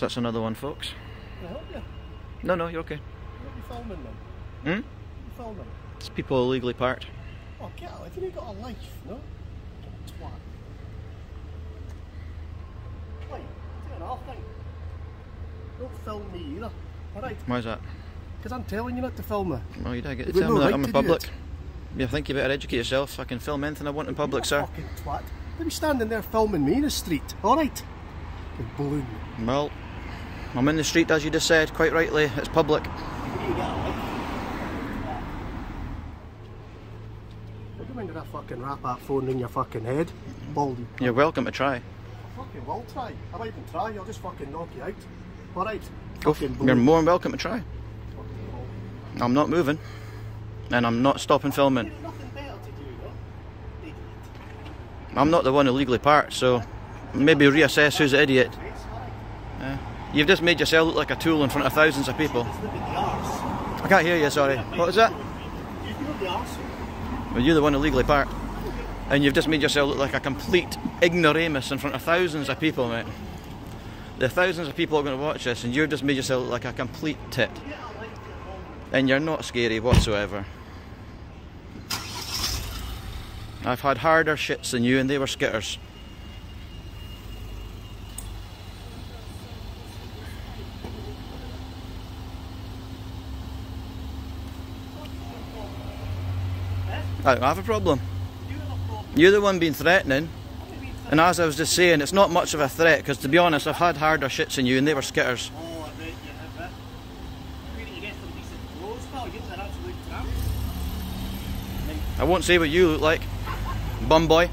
So that's another one, folks. Can I help you? No, no, you're okay. What are you filming then? Hmm? What are you filming? It's people illegally parked. Oh, get out. You ain't got a life, no? Twat. Wait, turn off, thing. Don't film me either. Alright, Why is that? because I'm telling you not to film me. Well, you don't get to tell me that right I'm in do public. it. You think you better educate yourself. I can film anything I want in public, sir. Fucking twat. Don't be standing there filming me in the street. Alright. Balloon. Well, I'm in the street, as you just said, quite rightly. It's public. What do you mean did I fucking wrap that phone in your fucking head? Baldy. You're welcome to try. I fucking will try. I might even try. I'll just fucking knock you out. Alright. Go Fucking You're more than welcome to try. I'm not moving. And I'm not stopping filming. There's nothing better to do, no? Idiot. I'm not the one illegally parked, so maybe reassess who's the idiot. Yeah. You've just made yourself look like a tool in front of thousands of people. The. I can't hear you, sorry. What was that? The. Well, you're the one illegally parked. And you've just made yourself look like a complete ignoramus in front of thousands of people, mate. Are thousands of people are going to watch this, and you've just made yourself look like a complete tit. And you're not scary whatsoever. I've had harder shits than you, and they were skitters. I don't have a problem. You're the one being threatening. And as I was just saying, it's not much of a threat because, to be honest, I've had harder shits than you, and they were skitters. Oh, I bet you have it. Where did you get some decent clothes, pal? You're an absolute tramp. I won't say what you look like, bum boy.